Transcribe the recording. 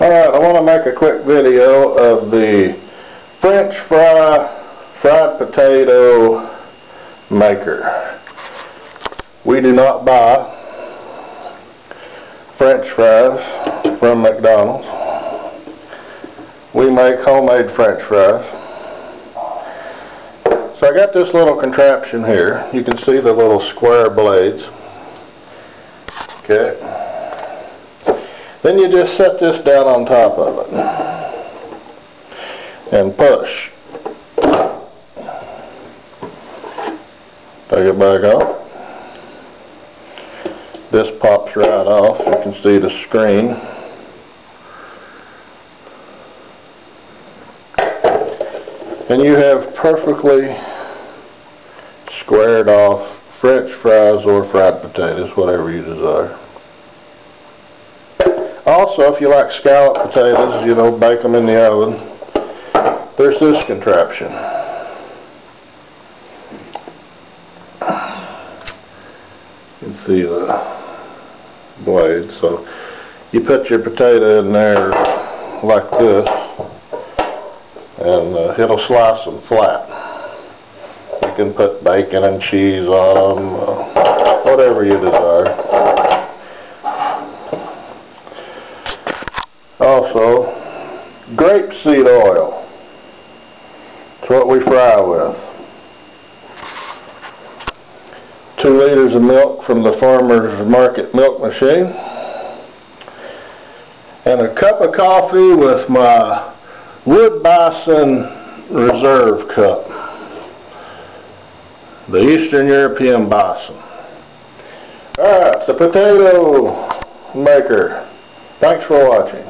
Alright, I want to make a quick video of the French fry fried potato maker. We do not buy French fries from McDonald's. We make homemade French fries. So I got this little contraption here. You can see the little square blades. Okay. Then you just set this down on top of it and push. Take it back off. This pops right off. You can see the screen. And you have perfectly squared off french fries or fried potatoes, whatever you desire. Also, if you like scallop potatoes, you know, bake them in the oven, there's this contraption. You can see the blade. So you put your potato in there like this, and uh, it'll slice them flat. You can put bacon and cheese on them, uh, whatever you desire. Also, grapeseed oil. It's what we fry with. Two liters of milk from the farmer's market milk machine. And a cup of coffee with my Wood Bison Reserve cup. The Eastern European Bison. Alright, the potato maker. Thanks for watching.